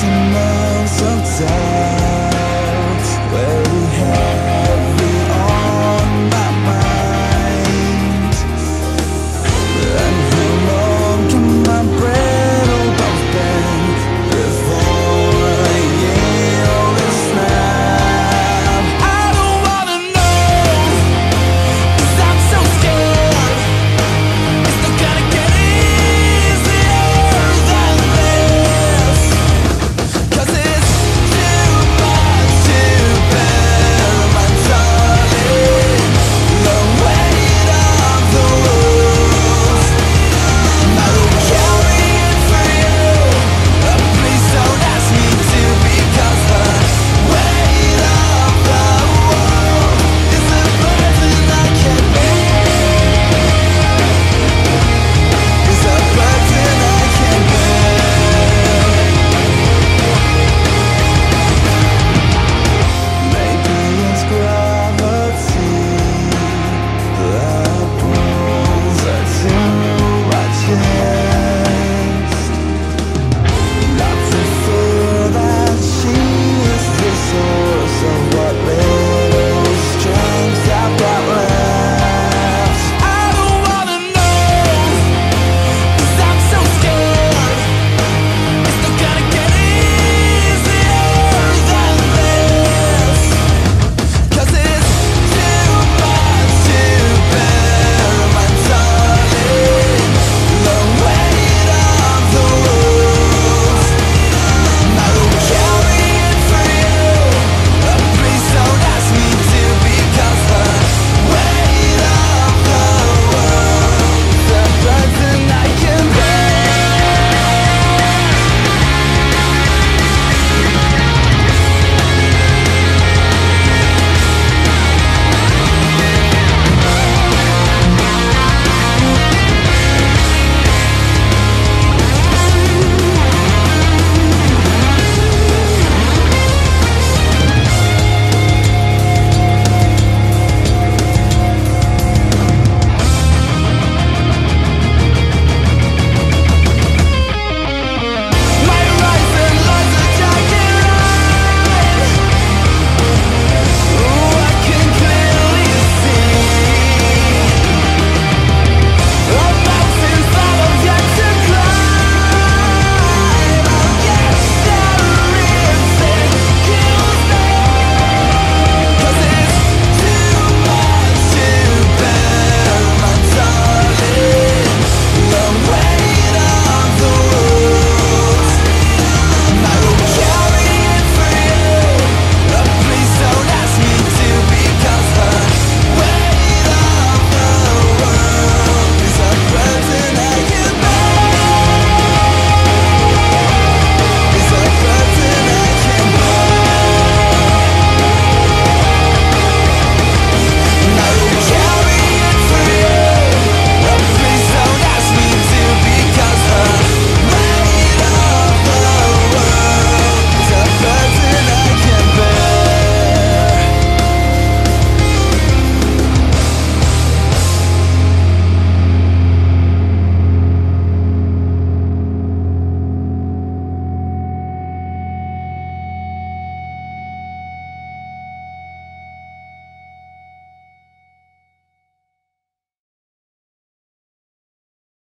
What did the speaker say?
怎么存在？